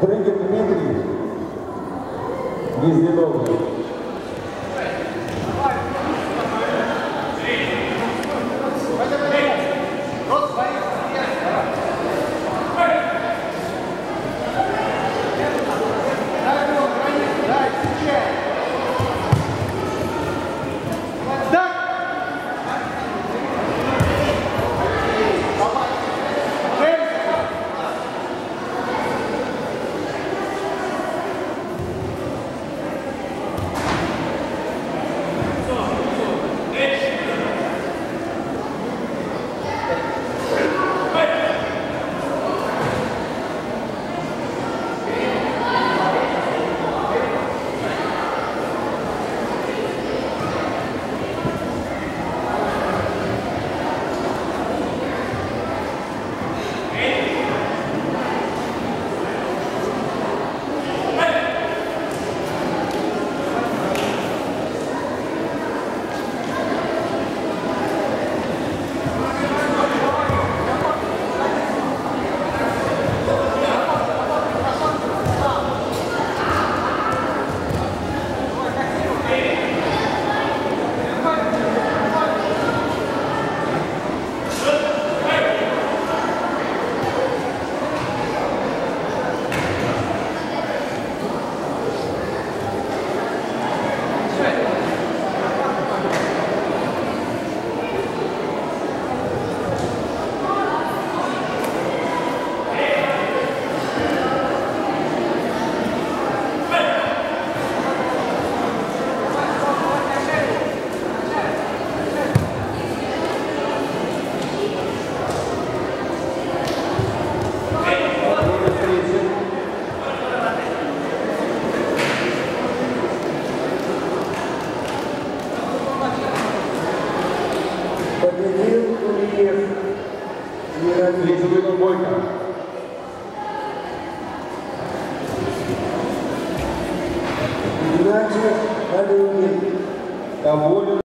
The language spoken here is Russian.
Дрыгин Дмитрий. Нижнедолгий. Время Победил Кулиев. Встречу выиграл Бойко. Игнатьев Алюгин. Доволен.